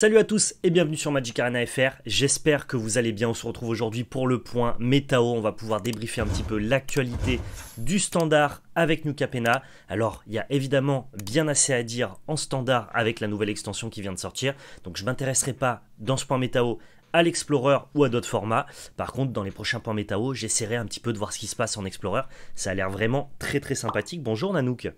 Salut à tous et bienvenue sur Magic Arena FR. J'espère que vous allez bien. On se retrouve aujourd'hui pour le point météo. On va pouvoir débriefer un petit peu l'actualité du standard avec New Capena. Alors, il y a évidemment bien assez à dire en standard avec la nouvelle extension qui vient de sortir. Donc, je ne m'intéresserai pas dans ce point météo à l'Explorer ou à d'autres formats. Par contre, dans les prochains points météo, j'essaierai un petit peu de voir ce qui se passe en Explorer. Ça a l'air vraiment très très sympathique. Bonjour Nanook.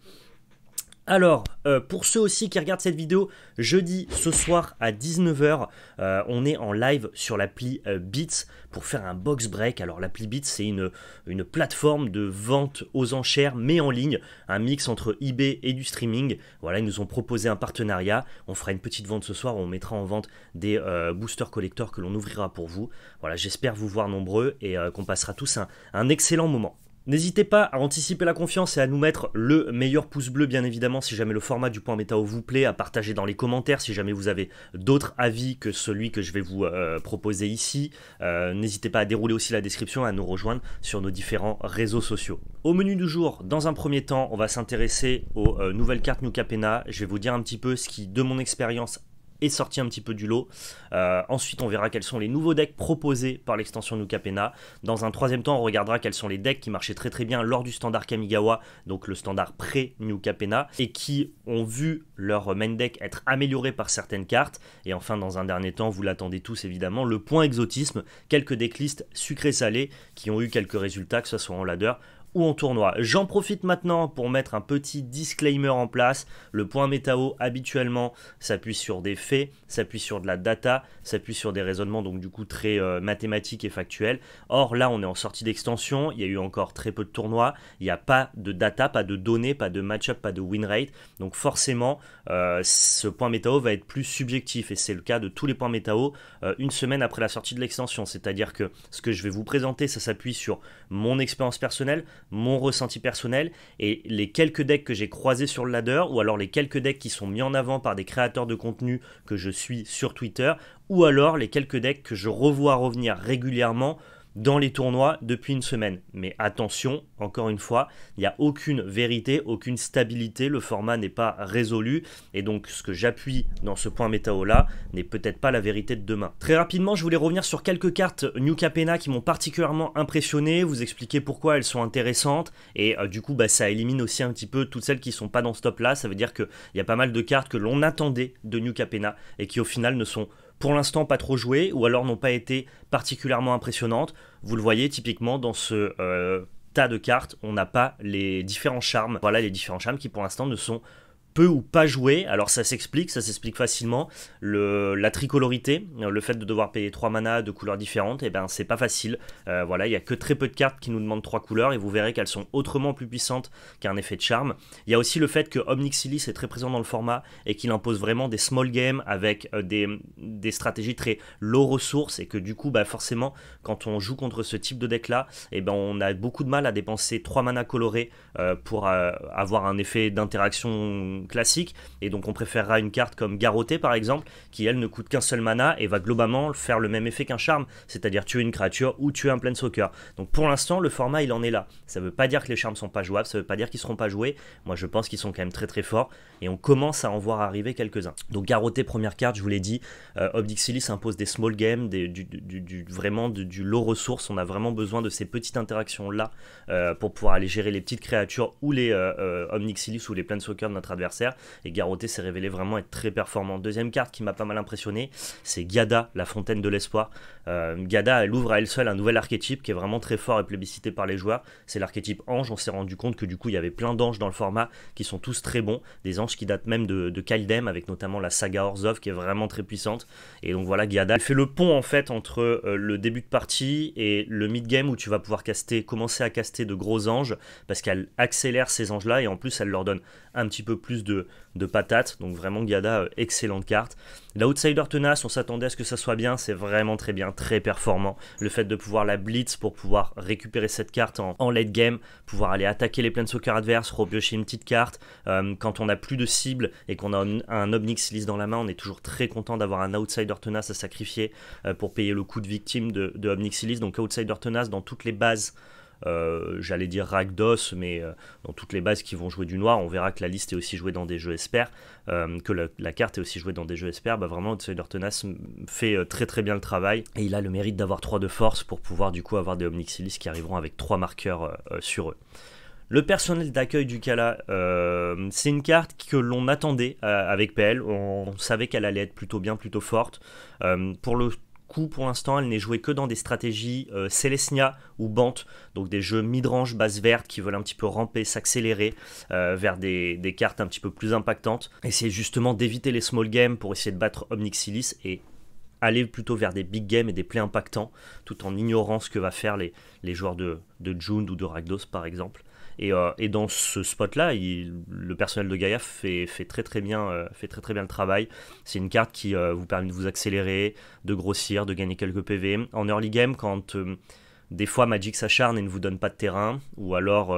Alors, euh, pour ceux aussi qui regardent cette vidéo, jeudi ce soir à 19h, euh, on est en live sur l'appli euh, Beats pour faire un box break. Alors l'appli Beats, c'est une, une plateforme de vente aux enchères, mais en ligne, un mix entre eBay et du streaming. Voilà, ils nous ont proposé un partenariat. On fera une petite vente ce soir, on mettra en vente des boosters collectors que l'on ouvrira pour vous. Voilà, j'espère vous voir nombreux et qu'on passera tous un excellent moment. N'hésitez pas à anticiper la confiance et à nous mettre le meilleur pouce bleu, bien évidemment, si jamais le format du point météo vous plaît, à partager dans les commentaires si jamais vous avez d'autres avis que celui que je vais vous euh, proposer ici. Euh, n'hésitez pas à dérouler aussi la description et à nous rejoindre sur nos différents réseaux sociaux. Au menu du jour, dans un premier temps, on va s'intéresser aux euh, nouvelles cartes New Capena. Je vais vous dire un petit peu ce qui, de mon expérience, est sorti un petit peu du lot. Euh, ensuite, on verra quels sont les nouveaux decks proposés par l'extension Nukapena. Dans un troisième temps, on regardera quels sont les decks qui marchaient très très bien lors du standard Kamigawa, donc le standard pré-Nukapena, et qui ont vu leur main deck être amélioré par certaines cartes. Et enfin, dans un dernier temps, vous l'attendez tous évidemment, le point exotisme, quelques decklists sucrés-salés qui ont eu quelques résultats, que ce soit en ladder ou en tournoi. J'en profite maintenant pour mettre un petit disclaimer en place. Le point météo habituellement s'appuie sur des faits, s'appuie sur de la data, s'appuie sur des raisonnements donc du coup très euh, mathématiques et factuels. Or là on est en sortie d'extension, il y a eu encore très peu de tournois, il n'y a pas de data, pas de données, pas de match-up, pas de win rate. Donc forcément euh, ce point météo va être plus subjectif et c'est le cas de tous les points météo euh, une semaine après la sortie de l'extension. C'est-à-dire que ce que je vais vous présenter ça s'appuie sur mon expérience personnelle, mon ressenti personnel et les quelques decks que j'ai croisés sur le ladder ou alors les quelques decks qui sont mis en avant par des créateurs de contenu que je suis sur Twitter ou alors les quelques decks que je revois revenir régulièrement dans les tournois depuis une semaine. Mais attention, encore une fois, il n'y a aucune vérité, aucune stabilité, le format n'est pas résolu, et donc ce que j'appuie dans ce point météo là n'est peut-être pas la vérité de demain. Très rapidement, je voulais revenir sur quelques cartes New Capena qui m'ont particulièrement impressionné, vous expliquer pourquoi elles sont intéressantes, et euh, du coup bah, ça élimine aussi un petit peu toutes celles qui sont pas dans ce top là, ça veut dire qu'il y a pas mal de cartes que l'on attendait de New Capena et qui au final ne sont pour l'instant pas trop jouées ou alors n'ont pas été particulièrement impressionnantes. Vous le voyez typiquement dans ce euh, tas de cartes, on n'a pas les différents charmes. Voilà les différents charmes qui pour l'instant ne sont ou pas joué. Alors ça s'explique, ça s'explique facilement. Le, la tricolorité, le fait de devoir payer trois manas de couleurs différentes, et eh ben c'est pas facile. Euh, voilà, il y a que très peu de cartes qui nous demandent trois couleurs et vous verrez qu'elles sont autrement plus puissantes qu'un effet de charme. Il y a aussi le fait que Omnixilis est très présent dans le format et qu'il impose vraiment des small games avec euh, des, des, stratégies très low ressources et que du coup bah forcément quand on joue contre ce type de deck là, et eh ben on a beaucoup de mal à dépenser trois manas colorés euh, pour avoir un effet d'interaction classique, et donc on préférera une carte comme Garroté par exemple, qui elle ne coûte qu'un seul mana et va globalement faire le même effet qu'un charme, c'est-à-dire tuer une créature ou tuer un Planeswalker. Donc pour l'instant, le format il en est là. Ça veut pas dire que les charmes sont pas jouables, ça veut pas dire qu'ils seront pas joués. Moi je pense qu'ils sont quand même très très forts et on commence à en voir arriver quelques-uns. Donc Garroté, première carte, je vous l'ai dit, euh, Obdixilis impose des small games, du, vraiment du low ressource. On a vraiment besoin de ces petites interactions là euh, pour pouvoir aller gérer les petites créatures ou les euh, euh ou les Planeswalkers de notre adversaire et Garoté s'est révélé vraiment être très performant. Deuxième carte qui m'a pas mal impressionné, c'est Gada, la fontaine de l'espoir. Euh, Gada, elle ouvre à elle seule un nouvel archétype qui est vraiment très fort et plébiscité par les joueurs. C'est l'archétype ange. On s'est rendu compte que du coup, il y avait plein d'anges dans le format qui sont tous très bons. Des anges qui datent même de, de Kaldem, avec notamment la saga Orzhov qui est vraiment très puissante. Et donc voilà, Gada, elle fait le pont en fait entre euh, le début de partie et le mid-game où tu vas pouvoir caster, commencer à caster de gros anges parce qu'elle accélère ces anges-là et en plus, elle leur donne un petit peu plus de, patates. Donc vraiment, Gada, euh, excellente carte. L'outsider tenace, on s'attendait à ce que ça soit bien, c'est vraiment très bien, très performant. Le fait de pouvoir la blitz pour pouvoir récupérer cette carte en, late game, pouvoir aller attaquer les soccer adverses, repiocher une petite carte. Euh, quand on n'a plus de cible et qu'on a un, un Obnix dans la main, on est toujours très content d'avoir un outsider tenace à sacrifier euh, pour payer le coût de victime de, de Obnix Donc outsider tenace dans toutes les bases j'allais dire Rakdos, mais dans toutes les bases qui vont jouer du noir, on verra que la liste est aussi jouée dans des jeux Esper, que la, carte est aussi jouée dans des jeux Esper. Bah, vraiment, Outsider Tenace fait très très bien le travail et il a le mérite d'avoir 3 de force pour pouvoir du coup avoir des Omnixilis qui arriveront avec 3 marqueurs sur eux. Le personnel d'accueil du Kala, euh, c'est une carte que l'on attendait euh, avec PL. On savait qu'elle allait être plutôt bien, plutôt forte. Euh, pour le pour l'instant, elle n'est jouée que dans des stratégies Celestia ou Bant, donc des jeux mid-range, base verte, qui veulent un petit peu ramper, s'accélérer vers des, cartes un petit peu plus impactantes. Essayer justement d'éviter les small games pour essayer de battre Omnixilis et aller plutôt vers des big games et des plays impactants, tout en ignorant ce que va faire les, les joueurs de, de Jund ou de Ragdos par exemple. Euh, et, dans ce spot-là, le personnel de Gaia fait, très, très bien, euh, fait très très bien le travail. C'est une carte qui euh, vous permet de vous accélérer, de grossir, de gagner quelques PV. En early game, quand des fois Magic s'acharne et ne vous donne pas de terrain, ou alors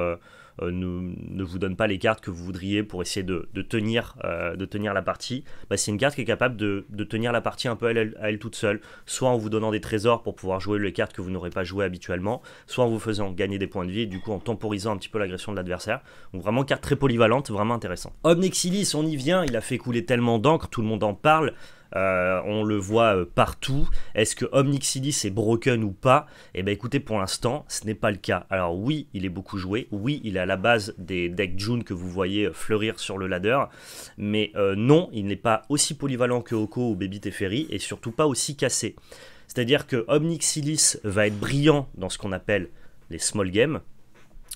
euh, ne, vous donne pas les cartes que vous voudriez pour essayer de, tenir, euh, de tenir la partie, bah, c'est une carte qui est capable de, tenir la partie un peu à elle, toute seule, soit en vous donnant des trésors pour pouvoir jouer les cartes que vous n'aurez pas jouées habituellement, soit en vous faisant gagner des points de vie du coup en temporisant un petit peu l'agression de l'adversaire. Donc vraiment carte très polyvalente, vraiment intéressant. Omnixilis, on y vient, il a fait couler tellement d'encre, tout le monde en parle. Euh, on le voit euh, partout. Est-ce que Omnixilis est broken ou pas? Eh bien écoutez, pour l'instant, ce n'est pas le cas. Alors oui, il est beaucoup joué. Oui, il est à la base des decks June que vous voyez euh, fleurir sur le ladder. Mais non, il n'est pas aussi polyvalent que Oko ou Baby Teferi et surtout pas aussi cassé. C'est-à-dire que Omnixilis va être brillant dans ce qu'on appelle les small games.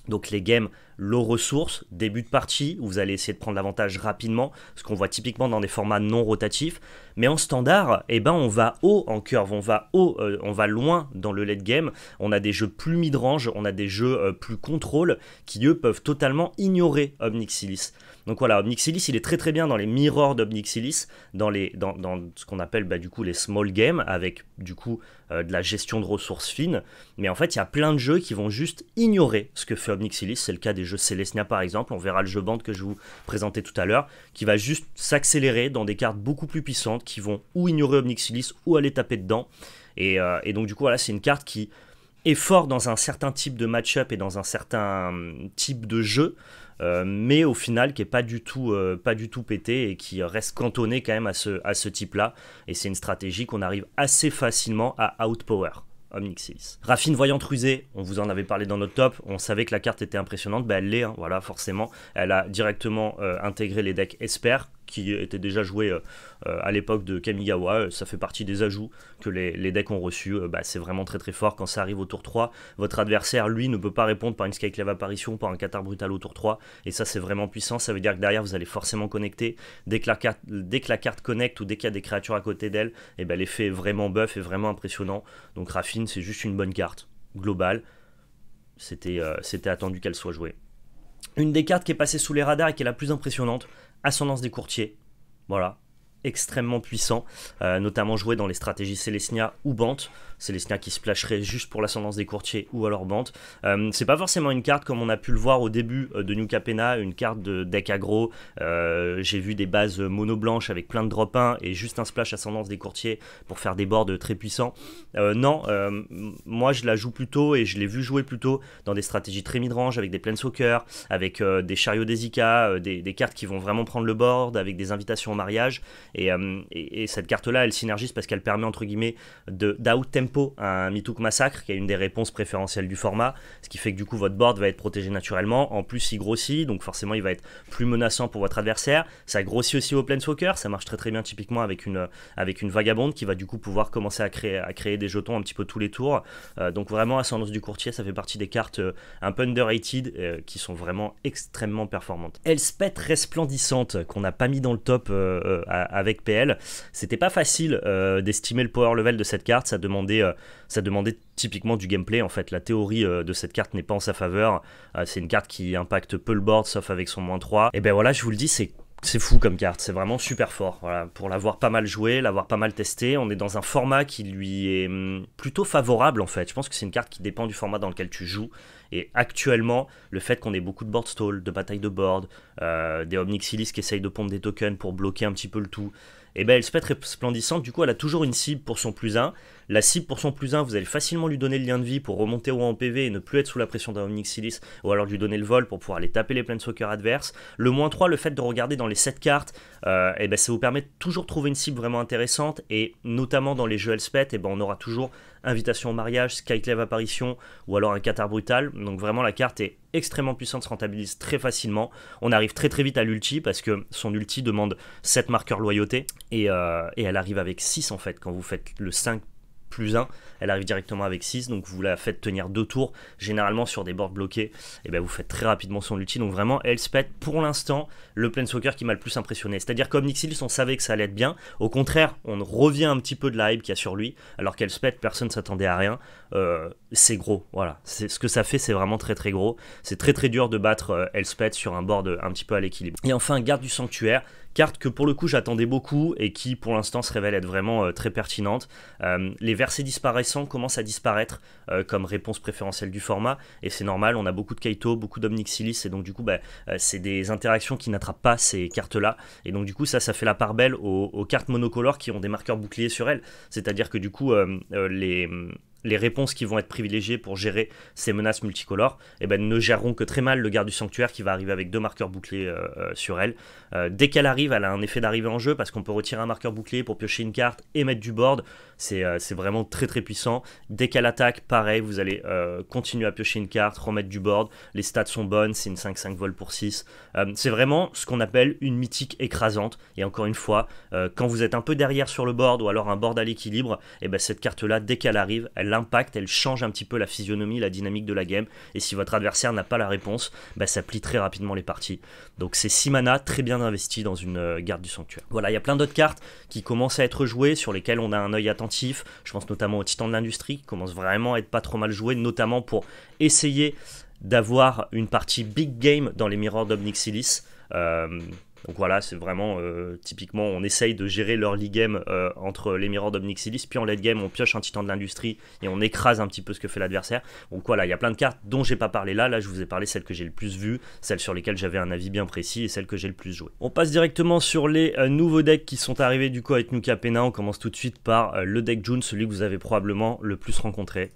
Donc les games low ressources, début de partie, où vous allez essayer de prendre l'avantage rapidement, ce qu'on voit typiquement dans des formats non rotatifs. Mais en standard, eh ben, on va haut en curve, on va haut, euh, on va loin dans le late game. On a des jeux plus mid-range, on a des jeux euh, plus contrôle, qui eux peuvent totalement ignorer Omnixilis. Donc voilà, Omnixilis, il est très très bien dans les mirrors d'Omnixilis, dans, ce qu'on appelle bah, du coup les small games, avec du coup euh, de la gestion de ressources fines. Mais en fait, il y a plein de jeux qui vont juste ignorer ce que fait Omnixilis. C'est le cas des jeux Celestia par exemple. On verra le jeu bande que je vous présentais tout à l'heure, qui va juste s'accélérer dans des cartes beaucoup plus puissantes qui vont ou ignorer Omnixilis ou aller taper dedans. Et, euh, et donc du coup, voilà, c'est une carte qui est forte dans un certain type de match-up et dans un certain hum, type de jeu. Euh, mais au final qui est pas du tout euh, pas du tout pété et qui reste cantonné quand même à ce, à ce type-là. Et c'est une stratégie qu'on arrive assez facilement à outpower. Omnixilis. Raffine voyante rusée, on vous en avait parlé dans notre top, on savait que la carte était impressionnante, ben elle l'est, hein, voilà, forcément. Elle a directement euh, intégré les decks Esper, qui était déjà joué euh, euh, à l'époque de Kamigawa. Ça fait partie des ajouts que les, decks ont reçus. Euh, bah, c'est vraiment très très fort quand ça arrive au tour 3. Votre adversaire, lui, ne peut pas répondre par une Skyclave apparition, par un Qatar brutal au tour 3. Et ça, c'est vraiment puissant. Ça veut dire que derrière, vous allez forcément connecter. Dès que la carte, connecte ou dès qu'il y a des créatures à côté d'elle, et eh ben, l'effet est vraiment buff et vraiment impressionnant. Donc Raffine, c'est juste une bonne carte globale. C'était attendu qu'elle soit jouée. Une des cartes qui est passée sous les radars et qui est la plus impressionnante, Ascendance des courtiers. Voilà, extrêmement puissant, euh, notamment joué dans les stratégies Celestia ou Bant. Celestia qui splasherait juste pour l'ascendance des courtiers ou alors Bant. Euh, c'est pas forcément une carte comme on a pu le voir au début euh, de New Capena, une carte de deck aggro. J'ai vu des bases mono blanches avec plein de drop 1 et juste un splash ascendance des courtiers pour faire des boards très puissants. non, moi je la joue plutôt et je l'ai vu jouer plutôt dans des stratégies très mid-range avec des planeswalkers, avec des chariots des, des cartes qui vont vraiment prendre le board, avec des invitations au mariage. Euh, et, cette carte-là, elle synergise parce qu'elle permet, entre guillemets, d'out-tempo un Mitouk Massacre, qui est une des réponses préférentielles du format, ce qui fait que du coup, votre board va être protégé naturellement. En plus, il grossit, donc forcément, il va être plus menaçant pour votre adversaire. Ça grossit aussi au Planeswalker, ça marche très très bien typiquement avec une, avec une Vagabonde qui va du coup pouvoir commencer à créer, à créer des jetons un petit peu tous les tours. Euh, donc vraiment, Ascendance du Courtier, ça fait partie des cartes euh, un peu underrated qui sont vraiment extrêmement performantes. Elspeth resplendissante, qu'on n'a pas mis dans le top avec avec PL. C'était pas facile euh, d'estimer le power level de cette carte, ça demandait, euh, ça demandait typiquement du gameplay en fait. La théorie euh, de cette carte n'est pas en sa faveur, c'est une carte qui impacte peu le board sauf avec son moins 3. Et ben voilà, je vous le dis, c'est fou comme carte, c'est vraiment super fort. Voilà, pour l'avoir pas mal joué, l'avoir pas mal testé, on est dans un format qui lui est hum, plutôt favorable en fait. Je pense que c'est une carte qui dépend du format dans lequel tu joues. Et actuellement, le fait qu'on ait beaucoup de board stall, de batailles de board, euh, des Omnixilis qui essayent de pondre des tokens pour bloquer un petit peu le tout, et eh ben fait resplendissante, du coup elle a toujours une cible pour son plus 1. La cible pour son plus 1, vous allez facilement lui donner le lien de vie pour remonter haut en PV et ne plus être sous la pression d'un Onyxilis, ou alors lui donner le vol pour pouvoir aller taper les Planeswalkers adverses. Le moins 3, le fait de regarder dans les 7 cartes, euh, eh ben ça vous permet de toujours trouver une cible vraiment intéressante, et notamment dans les jeux Elspeth, et eh ben on aura toujours invitation au mariage, Skyclave apparition, ou alors un Qatar brutal. Donc vraiment la carte est extrêmement puissante, se rentabilise très facilement. On arrive très très vite à l'ulti parce que son ulti demande 7 marqueurs loyauté et, euh, et elle arrive avec 6 en fait quand vous faites le 5 plus 1, elle arrive directement avec 6, donc vous la faites tenir deux tours, généralement sur des boards bloqués, et bien vous faites très rapidement son ulti, donc vraiment Elspeth, pour l'instant, le Planeswalker qui m'a le plus impressionné. C'est-à-dire comme Nixilis, on savait que ça allait être bien, au contraire, on revient un petit peu de la hype qu'il y a sur lui, alors qu'Elspeth, personne s'attendait à rien, euh, c'est gros, voilà, c'est ce que ça fait, c'est vraiment très très gros, c'est très très dur de battre euh, Elspeth sur un board un petit peu à l'équilibre. Et enfin, garde du sanctuaire, Carte que pour le coup j'attendais beaucoup et qui pour l'instant se révèle être vraiment euh, très pertinente. Euh, les versets disparaissants commencent à disparaître euh, comme réponse préférentielle du format et c'est normal, on a beaucoup de Kaito, beaucoup d'Omnixilis et donc du coup bah, c'est des interactions qui n'attrapent pas ces cartes là et donc du coup ça ça fait la part belle aux, aux cartes monocolores qui ont des marqueurs boucliers sur elles. C'est-à-dire que du coup les les réponses qui vont être privilégiées pour gérer ces menaces multicolores eh ben, ne géreront que très mal le garde du sanctuaire qui va arriver avec deux marqueurs boucliers euh, euh, sur elle. Euh, dès qu'elle arrive, elle a un effet d'arrivée en jeu parce qu'on peut retirer un marqueur bouclier pour piocher une carte et mettre du board. C'est vraiment très très puissant. Dès qu'elle attaque, pareil, vous allez continuer à piocher une carte, remettre du board. Les stats sont bonnes, c'est une 5-5 vol pour 6. c'est vraiment ce qu'on appelle une mythique écrasante. Et encore une fois, quand vous êtes un peu derrière sur le board ou alors un board à l'équilibre, eh ben cette carte-là, dès qu'elle arrive, elle elle change un petit peu la physionomie, la dynamique de la game. Et si votre adversaire n'a pas la réponse, bah, ça plie très rapidement les parties. Donc c'est 6 mana très bien investi dans une euh, garde du sanctuaire. Voilà, il y a plein d'autres cartes qui commencent à être jouées, sur lesquelles on a un œil attentif. Je pense notamment au Titan de l'industrie, qui commence vraiment à être pas trop mal joué, notamment pour essayer d'avoir une partie big game dans les Mirrors d'Obnixilis. Euh, donc voilà, c'est vraiment euh, typiquement, on essaye de gérer leur league game euh, entre les Mirrors d'Omnixilis, puis en late game, on pioche un titan de l'industrie et on écrase un petit peu ce que fait l'adversaire. Donc voilà, il y a plein de cartes dont j'ai pas parlé là. Là, je vous ai parlé celles que j'ai le plus vues, celles sur lesquelles j'avais un avis bien précis et celles que j'ai le plus joué. On passe directement sur les euh, nouveaux decks qui sont arrivés du coup avec Nuka Pena. On commence tout de suite par le deck June, celui que vous avez probablement le plus rencontré.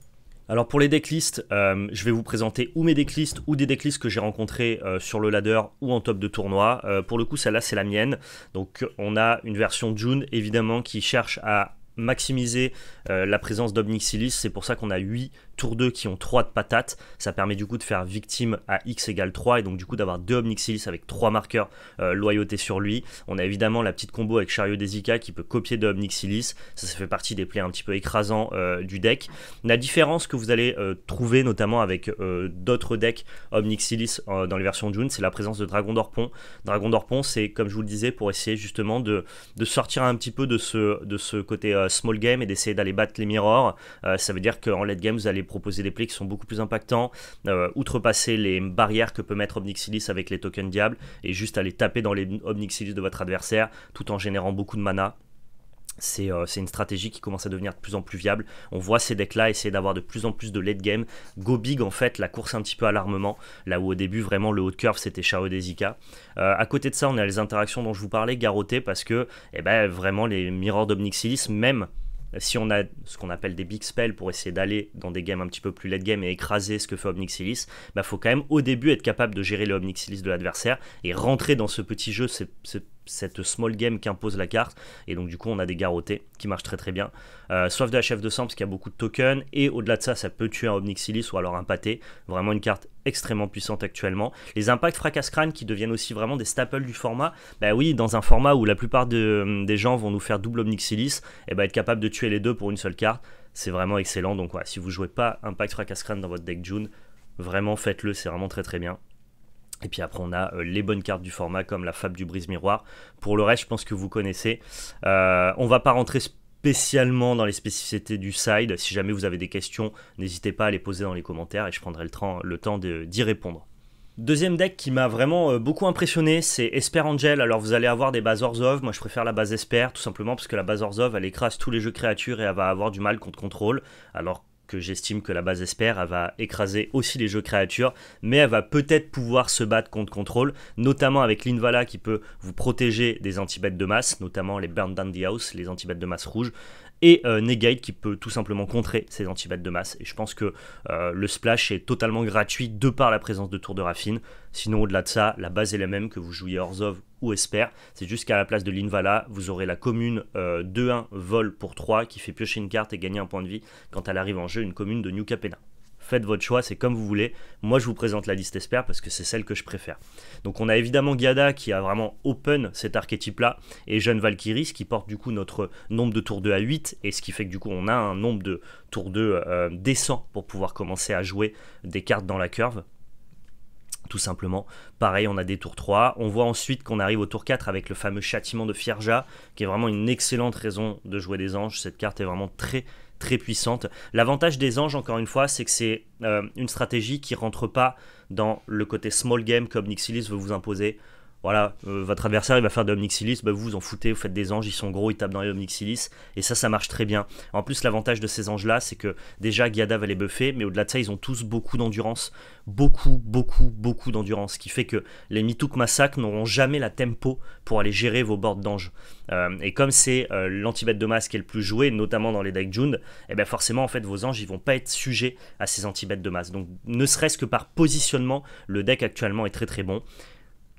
Alors pour les decklists, euh, je vais vous présenter ou mes decklists ou des decklists que j'ai rencontrés euh, sur le ladder ou en top de tournoi. Euh, pour le coup, celle-là, c'est la mienne. Donc on a une version June, évidemment, qui cherche à maximiser la présence d'Obnixilis. C'est pour ça qu'on a 8 tour 2 qui ont 3 de patates. Ça permet du coup de faire victime à x égale 3 et donc du coup d'avoir 2 Omnixilis avec 3 marqueurs euh, loyauté sur lui. On a évidemment la petite combo avec Chariot Desica qui peut copier de Omnixilis. Ça, fait partie des plays un petit peu écrasants euh, du deck. La différence que vous allez euh, trouver notamment avec d'autres decks Omnixilis dans les versions June, c'est la présence de Dragon d'Orpon. Dragon d'Orpon, c'est comme je vous le disais pour essayer justement de, de sortir un petit peu de ce, de ce côté small game et d'essayer d'aller battre les mirrors. ça veut dire qu'en late game, vous allez proposer des plays qui sont beaucoup plus impactants, euh, outrepasser les barrières que peut mettre Omnixilis avec les tokens diables et juste aller taper dans les Omnixilis de votre adversaire tout en générant beaucoup de mana. Euh, c'est une stratégie qui commence à devenir de plus en plus viable. On voit ces decks-là essayer d'avoir de plus en plus de late game. Go big, en fait, la course un petit peu à l'armement. Là où au début, vraiment, le haut de curve, c'était Chao Desika. Euh, à côté de ça, on a les interactions dont je vous parlais, garrotées, parce que eh ben, vraiment, les Mirrors d'Omnixilis, même si on a ce qu'on appelle des big spells pour essayer d'aller dans des games un petit peu plus late game et écraser ce que fait Omnixilis, bah faut quand même au début être capable de gérer le Omnixilis de l'adversaire et rentrer dans ce petit jeu, cette small game qu'impose la carte. Et donc, du coup, on a des garrotés qui marchent très très bien. Euh, soif de la chef de sang, parce qu'il y a beaucoup de tokens. Et au-delà de ça, ça peut tuer un Omnixilis ou alors un pâté. Vraiment une carte extrêmement puissante actuellement. Les impacts fracasse crâne qui deviennent aussi vraiment des staples du format. Bah oui, dans un format où la plupart des gens vont nous faire double Omnixilis, et eh bah être capable de tuer les deux pour une seule carte, c'est vraiment excellent. Donc, ouais, si vous jouez pas Impact fracasse crâne dans votre deck June, vraiment faites-le, c'est vraiment très très bien. Et puis après, on a euh, les bonnes cartes du format comme la Fable du brise-miroir. Pour le reste, je pense que vous connaissez. Euh, on va pas rentrer spécialement dans les spécificités du side. Si jamais vous avez des questions, n'hésitez pas à les poser dans les commentaires et je prendrai le temps, d'y répondre. Deuxième deck qui m'a vraiment euh, beaucoup impressionné, c'est Esper Angel. Alors vous allez avoir des bases Orzhov, moi je préfère la base Esper, tout simplement parce que la base Orzhov elle écrase tous les jeux créatures et elle va avoir du mal contre contrôle. Alors que j'estime que la base Esper, elle va écraser aussi les jeux créatures, mais elle va peut-être pouvoir se battre contre contrôle, notamment avec l'Invala qui peut vous protéger des antibêtes de masse, notamment les Burn Down the House, les antibêtes de masse rouges. Et Negate qui peut tout simplement contrer ces antibêtes de masse. Et je pense que le splash est totalement gratuit de par la présence de tours de raffine. Sinon, au-delà de ça, la base est la même que vous jouiez Orzov ou Esper. C'est juste qu'à la place de l'Invala, vous aurez la commune 2-1 vol pour 3 qui fait piocher une carte et gagner un point de vie quand elle arrive en jeu, une commune de New Capena faites votre choix, c'est comme vous voulez. Moi, je vous présente la liste Esper parce que c'est celle que je préfère. Donc, on a évidemment Giada qui a vraiment open cet archétype-là, et Jeune Valkyrie qui porte du coup notre nombre de tours 2 à 8, et ce qui fait que du coup, on a un nombre de tours 2 euh, décent pour pouvoir commencer à jouer des cartes dans la curve tout simplement. Pareil, on a des tours 3. On voit ensuite qu'on arrive au tour 4 avec le fameux châtiment de Fierja, qui est vraiment une excellente raison de jouer des anges. Cette carte est vraiment très très puissante. L'avantage des anges, encore une fois, c'est que c'est euh, une stratégie qui rentre pas dans le côté small game comme Nixilis veut vous imposer voilà, euh, votre adversaire il va faire de Omnixilis, bah, vous vous en foutez, vous faites des anges, ils sont gros, ils tapent dans les Omnixilis, et ça, ça marche très bien. En plus, l'avantage de ces anges-là, c'est que déjà Giada va les buffer, mais au-delà de ça, ils ont tous beaucoup d'endurance, beaucoup, beaucoup, beaucoup d'endurance, ce qui fait que les Mituk Massacre n'auront jamais la tempo pour aller gérer vos boards d'anges. Euh, et comme c'est euh, l'antibête de masse qui est le plus joué, notamment dans les decks Jund, et eh bien forcément, en fait, vos anges, ils vont pas être sujets à ces antibêtes de masse. Donc, ne serait-ce que par positionnement, le deck actuellement est très très bon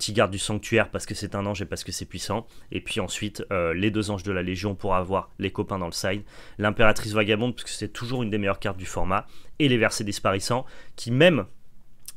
petit garde du sanctuaire parce que c'est un ange et parce que c'est puissant. Et puis ensuite, euh, les deux anges de la Légion pour avoir les copains dans le side. L'impératrice vagabonde, parce que c'est toujours une des meilleures cartes du format. Et les versets disparaissants, qui même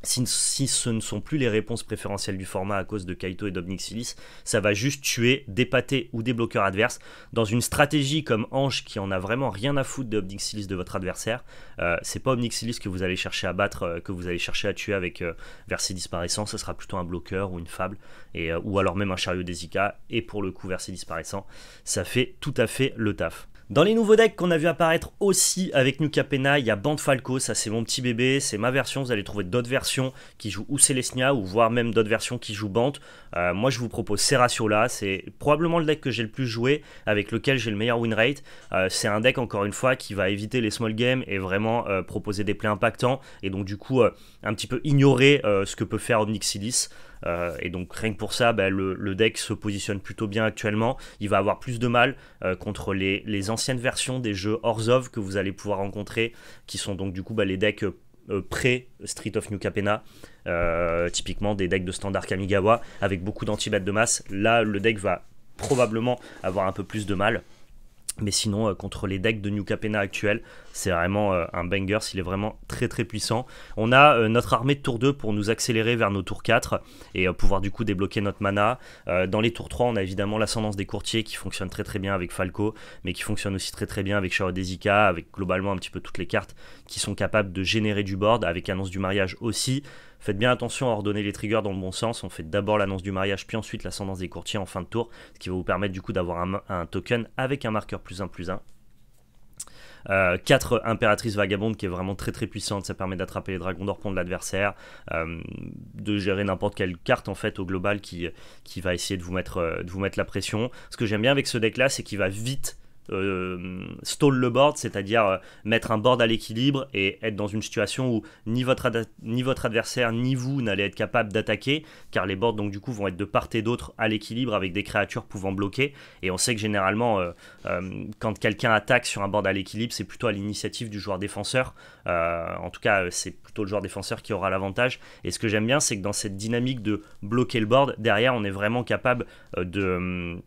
si, ce ne sont plus les réponses préférentielles du format à cause de Kaito et d'Obnixilis, ça va juste tuer, dépater ou des bloqueurs adverses. Dans une stratégie comme Ange qui en a vraiment rien à foutre d'Obnixilis de votre adversaire, euh, c'est pas Obnixilis que vous allez chercher à battre, euh, que vous allez chercher à tuer avec euh, Verset Disparaissant, ce sera plutôt un bloqueur ou une fable, et, ou alors même un chariot d'Ezika, et pour le coup Verset Disparaissant, ça fait tout à fait le taf. Dans les nouveaux decks qu'on a vu apparaître aussi avec New Capena, il y a Band Falco, ça c'est mon petit bébé, c'est ma version, vous allez trouver d'autres versions qui jouent ou Celestia ou voire même d'autres versions qui jouent Band. Euh, moi je vous propose Serratio c'est probablement le deck que j'ai le plus joué, avec lequel j'ai le meilleur win rate. Euh, c'est un deck encore une fois qui va éviter les small games et vraiment euh, proposer des plays impactants et donc du coup un petit peu ignorer ce que peut faire Omnixilis. Euh, et donc rien que pour ça, bah, le, deck se positionne plutôt bien actuellement. Il va avoir plus de mal euh, contre les, anciennes versions des jeux Orzov que vous allez pouvoir rencontrer, qui sont donc du coup bah, les decks euh, pré-Street of New Capena. typiquement des decks de standard Kamigawa avec beaucoup d'antibêtes de masse. Là, le deck va probablement avoir un peu plus de mal. Mais sinon, euh, contre les decks de New Capena actuels, c'est vraiment euh, un banger, s'il est vraiment très très puissant. On a euh, notre armée de tour 2 pour nous accélérer vers nos tours 4 et pouvoir du coup débloquer notre mana. dans les tours 3, on a évidemment l'ascendance des courtiers qui fonctionne très très bien avec Falco, mais qui fonctionne aussi très très bien avec Dezika, avec globalement un petit peu toutes les cartes qui sont capables de générer du board, avec Annonce du mariage aussi. Faites bien attention à ordonner les triggers dans le bon sens. On fait d'abord l'annonce du mariage, puis ensuite l'ascendance des courtiers en fin de tour, ce qui va vous permettre du coup d'avoir un, token avec un marqueur plus 1 plus 1. 4 euh, impératrices vagabondes qui est vraiment très très puissante, ça permet d'attraper les dragons d'orpon de l'adversaire, euh, de gérer n'importe quelle carte en fait au global qui, qui va essayer de vous, mettre, euh, de vous mettre la pression. Ce que j'aime bien avec ce deck là, c'est qu'il va vite euh, stall le board, c'est-à-dire euh, mettre un board à l'équilibre et être dans une situation où ni votre, adversaire ni vous n'allez être capable d'attaquer, car les boards donc du coup vont être de part et d'autre à l'équilibre avec des créatures pouvant bloquer. Et on sait que généralement, euh, quand quelqu'un attaque sur un board à l'équilibre, c'est plutôt à l'initiative du joueur défenseur. en tout cas, c'est plutôt le joueur défenseur qui aura l'avantage. Et ce que j'aime bien, c'est que dans cette dynamique de bloquer le board, derrière, on est vraiment capable de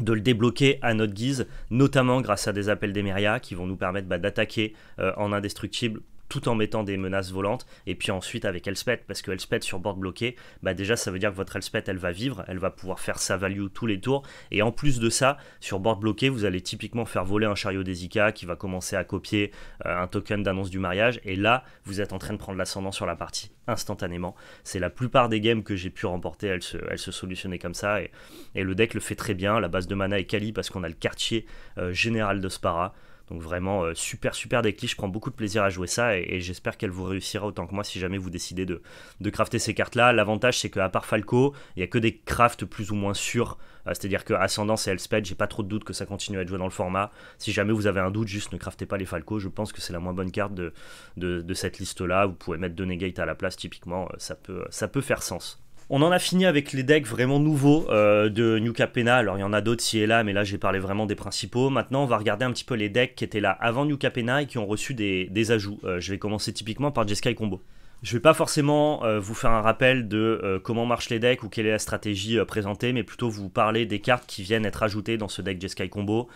de le débloquer à notre guise, notamment grâce à des appels d'Emeria qui vont nous permettre bah, d'attaquer euh, en indestructible tout en mettant des menaces volantes. Et puis ensuite avec Elspeth, parce que Elspeth sur board bloqué, bah déjà ça veut dire que votre Elspeth elle va vivre, elle va pouvoir faire sa value tous les tours. Et en plus de ça, sur board bloqué, vous allez typiquement faire voler un chariot d'Ezika qui va commencer à copier euh, un token d'annonce du mariage. Et là, vous êtes en train de prendre l'ascendant sur la partie instantanément. C'est la plupart des games que j'ai pu remporter, elles se, elles solutionnaient comme ça. Et, le deck le fait très bien. La base de mana est quali parce qu'on a le quartier euh, général de Spara. Donc vraiment euh, super super deckly, je prends beaucoup de plaisir à jouer ça et, j'espère qu'elle vous réussira autant que moi si jamais vous décidez de, crafter ces cartes là. L'avantage c'est qu'à part Falco, il n'y a que des crafts plus ou moins sûrs, euh, c'est-à-dire que Ascendance et Elspeth, j'ai pas trop de doute que ça continue à être joué dans le format. Si jamais vous avez un doute, juste ne craftez pas les Falco, je pense que c'est la moins bonne carte de, cette liste là. Vous pouvez mettre deux à la place typiquement, euh, ça peut faire sens. On en a fini avec les decks vraiment nouveaux euh, de New Capena. Alors il y en a d'autres ci et là, mais là j'ai parlé vraiment des principaux. Maintenant on va regarder un petit peu les decks qui étaient là avant New Capena et qui ont reçu des, ajouts. Euh, je vais commencer typiquement par Jeskai Combo. Je vais pas forcément euh, vous faire un rappel de euh, comment marchent les decks ou quelle est la stratégie euh, présentée, mais plutôt vous parler des cartes qui viennent être ajoutées dans ce deck Jeskai Combo.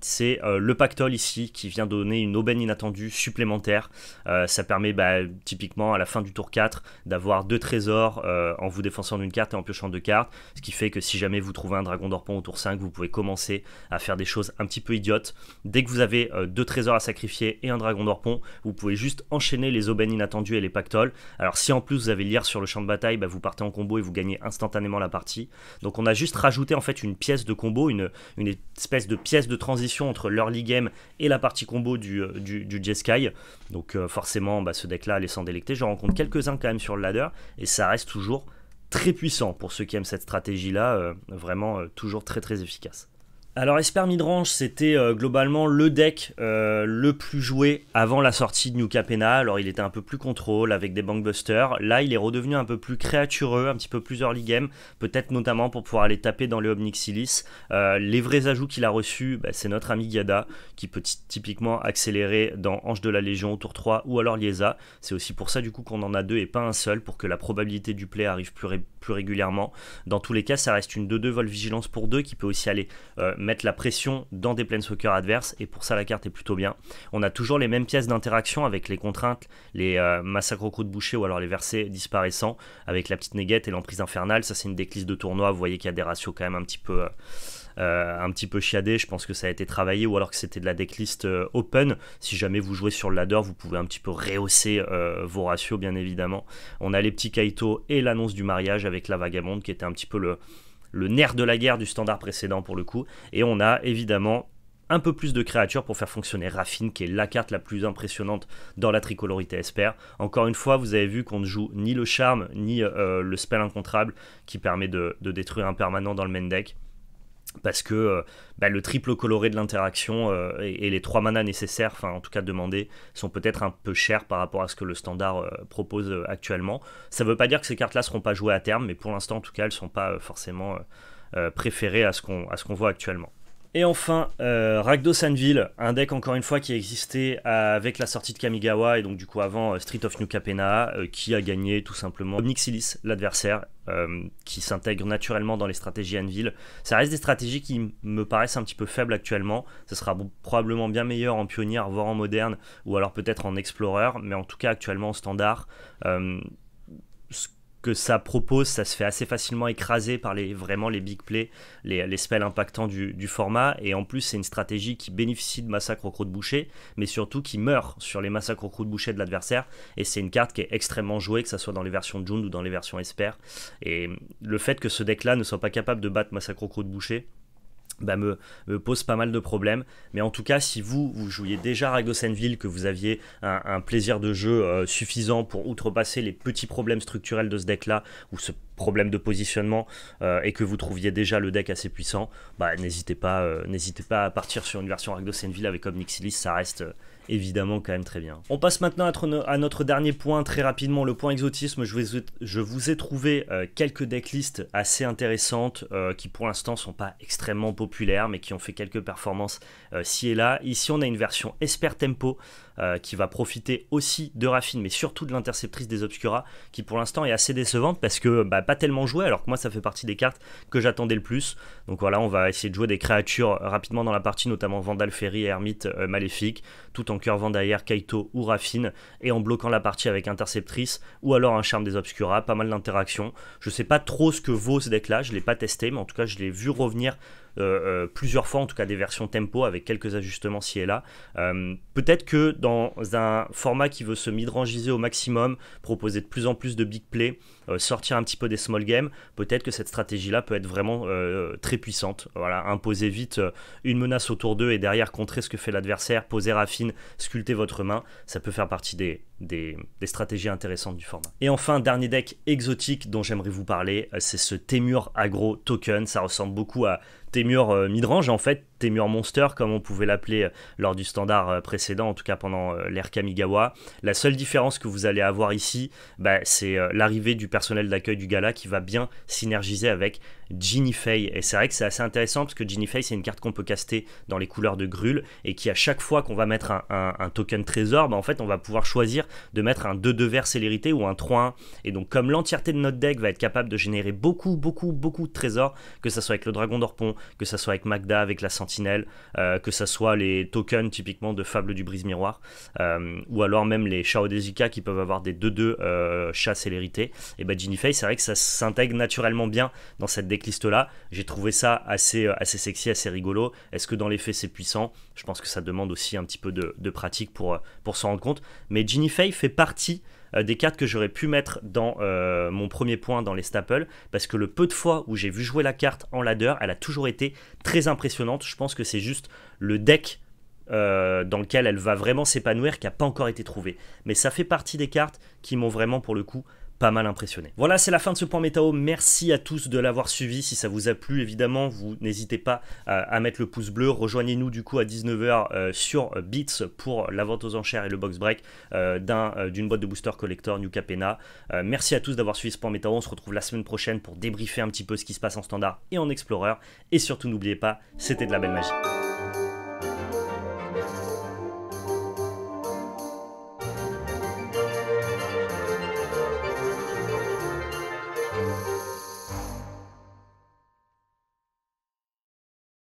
c'est le Pactol ici qui vient donner une aubaine inattendue supplémentaire. ça permet bah, typiquement à la fin du tour 4 d'avoir deux trésors en vous défonçant d'une carte et en piochant deux cartes, ce qui fait que si jamais vous trouvez un dragon d'orpon au tour 5, vous pouvez commencer à faire des choses un petit peu idiotes. Dès que vous avez deux trésors à sacrifier et un dragon d'orpon, vous pouvez juste enchaîner les aubaines inattendues les pactoles. Alors si en plus vous avez lire sur le champ de bataille, bah, vous partez en combo et vous gagnez instantanément la partie. Donc on a juste rajouté en fait une pièce de combo, une, espèce de pièce de transition entre l'early game et la partie combo du, euh, du, Jeskai. Donc euh, forcément bah, ce deck là laissant délecter. Je rencontre quelques-uns quand même sur le ladder et ça reste toujours très puissant pour ceux qui aiment cette stratégie là, euh, vraiment toujours très très efficace. Alors Esper Midrange, c'était euh, globalement le deck euh, le plus joué avant la sortie de New Capena. Alors il était un peu plus contrôle avec des bankbusters. Là, il est redevenu un peu plus créatureux, un petit peu plus early game, peut-être notamment pour pouvoir aller taper dans les Omnixilis. Euh, les vrais ajouts qu'il a reçus, bah, c'est notre ami Gada qui peut typiquement accélérer dans Ange de la Légion tour 3 ou alors Liesa. C'est aussi pour ça du coup qu'on en a deux et pas un seul pour que la probabilité du play arrive plus, régulièrement. Dans tous les cas, ça reste une 2-2 vol vigilance pour 2 qui peut aussi aller mettre la pression dans des planeswalkers adverses, et pour ça la carte est plutôt bien. On a toujours les mêmes pièces d'interaction avec les contraintes, les euh, massacres au de boucher ou alors les versets disparaissants, avec la petite néguette et l'emprise infernale. Ça, c'est une decklist de tournoi. Vous voyez qu'il y a des ratios quand même un petit peu. Euh, un petit peu je pense que ça a été travaillé, ou alors que c'était de la decklist euh, open. Si jamais vous jouez sur le ladder, vous pouvez un petit peu rehausser vos ratios, bien évidemment. On a les petits Kaito et l'annonce du mariage avec la vagabonde, qui était un petit peu le, le nerf de la guerre du standard précédent pour le coup. Et on a évidemment un peu plus de créatures pour faire fonctionner Raffine, qui est la carte la plus impressionnante dans la tricolorité Esper. Encore une fois, vous avez vu qu'on ne joue ni le charme, ni euh, le spell incontrable, qui permet de, de, détruire un permanent dans le main deck parce que euh, bah, le triple coloré de l'interaction euh, et, les trois manas nécessaires, enfin en tout cas demandés, sont peut-être un peu chers par rapport à ce que le standard euh, propose actuellement. Ça ne veut pas dire que ces cartes-là seront pas jouées à terme, mais pour l'instant en tout cas elles ne sont pas forcément préférées à ce qu'on voit actuellement. Et enfin, euh, Ragdos Anvil, un deck encore une fois qui a existé avec la sortie de Kamigawa et donc du coup avant euh, Street of New Capena, euh, qui a gagné tout simplement Nixilis, l'adversaire, qui s'intègre naturellement dans les stratégies Anvil. Ça reste des stratégies qui me paraissent un petit peu faibles actuellement. Ce sera probablement bien meilleur en pionnière, voire en moderne, ou alors peut-être en explorer, mais en tout cas actuellement en standard que ça propose, ça se fait assez facilement écraser par les, vraiment les big plays, les, spells impactants du, format. Et en plus, c'est une stratégie qui bénéficie de massacre au croc de boucher, mais surtout qui meurt sur les massacres au croc de boucher de l'adversaire. Et c'est une carte qui est extrêmement jouée, que ce soit dans les versions June ou dans les versions Esper. Et le fait que ce deck-là ne soit pas capable de battre massacre au croc de boucher, bah, me, pose pas mal de problèmes. Mais en tout cas, si vous, vous jouiez déjà Ragdosenville, que vous aviez un, plaisir de jeu euh, suffisant pour outrepasser les petits problèmes structurels de ce deck-là, ou ce problème de positionnement, euh, et que vous trouviez déjà le deck assez puissant, bah, n'hésitez pas, euh, pas à partir sur une version Ragdosenville avec Omnixilis, ça reste évidemment quand même très bien. On passe maintenant à notre dernier point très rapidement, le point exotisme. Je, vous ai trouvé euh, quelques decklists assez intéressantes euh, qui pour l'instant sont pas extrêmement populaires mais qui ont fait quelques performances euh, ci et là. Ici on a une version Esper Tempo euh, qui va profiter aussi de Raffine, mais surtout de l'interceptrice des Obscura, qui pour l'instant est assez décevante parce que bah, pas tellement jouée, alors que moi ça fait partie des cartes que j'attendais le plus. Donc voilà, on va essayer de jouer des créatures rapidement dans la partie, notamment Vandal Ferry et Hermite euh, Maléfique, tout en curvant derrière Kaito ou Raffine, et en bloquant la partie avec Interceptrice, ou alors un Charme des Obscura, pas mal d'interactions. Je sais pas trop ce que vaut ce deck là, je l'ai pas testé, mais en tout cas je l'ai vu revenir euh, euh, plusieurs fois, en tout cas des versions tempo avec quelques ajustements ci et là. Euh, peut-être que dans un format qui veut se midrangiser au maximum, proposer de plus en plus de big play, sortir un petit peu des small games, peut-être que cette stratégie-là peut être vraiment très puissante. Voilà, imposer vite une menace autour d'eux et derrière contrer ce que fait l'adversaire, poser raffine, sculpter votre main, ça peut faire partie des, des, stratégies intéressantes du format. Et enfin, dernier deck exotique dont j'aimerais vous parler, c'est ce Temur Agro Token. Ça ressemble beaucoup à Temur euh, midrange. En fait, Temur Monster, comme on pouvait l'appeler euh, lors du standard euh, précédent, en tout cas pendant euh, l'ère Kamigawa. La seule différence que vous allez avoir ici, bah, c'est l'arrivée du personnel d'accueil du gala qui va bien synergiser avec Ginny Fay. Et c'est vrai que c'est assez intéressant parce que Ginny Fay, c'est une carte qu'on peut caster dans les couleurs de Grul et qui, à chaque fois qu'on va mettre un, token trésor, bah, en fait, on va pouvoir choisir de mettre un 2-2 vert célérité ou un 3-1. Et donc, comme l'entièreté de notre deck va être capable de générer beaucoup, beaucoup, beaucoup de trésors, que ce soit avec le Dragon d'Orpon, que ce soit avec Magda, avec la Sentinelle, euh, que ce soit les tokens typiquement de Fable du Brise Miroir, euh, ou alors même les Shao Dezuka qui peuvent avoir des 2-2 euh, chats célérité. Et bah, Ginny Fay, c'est vrai que ça s'intègre naturellement bien dans cette liste là. J'ai trouvé ça assez, assez sexy, assez rigolo. Est-ce que dans les faits c'est puissant? Je pense que ça demande aussi un petit peu de, pratique pour, pour s'en rendre compte. Mais Ginny Fay fait partie euh, des cartes que j'aurais pu mettre dans mon premier point dans les staples parce que le peu de fois où j'ai vu jouer la carte en ladder, elle a toujours été très impressionnante. Je pense que c'est juste le deck dans lequel elle va vraiment s'épanouir qui n'a pas encore été trouvé. Mais ça fait partie des cartes qui m'ont vraiment pour le coup pas mal impressionné. Voilà, c'est la fin de ce point météo. Merci à tous de l'avoir suivi. Si ça vous a plu, évidemment, vous n'hésitez pas à, mettre le pouce bleu. Rejoignez-nous du coup à 19h euh, sur Beats pour la vente aux enchères et le box break euh, euh, d'une boîte de booster collector New Capena. merci à tous d'avoir suivi ce point météo. On se retrouve la semaine prochaine pour débriefer un petit peu ce qui se passe en standard et en explorer. Et surtout, n'oubliez pas, c'était de la belle magie.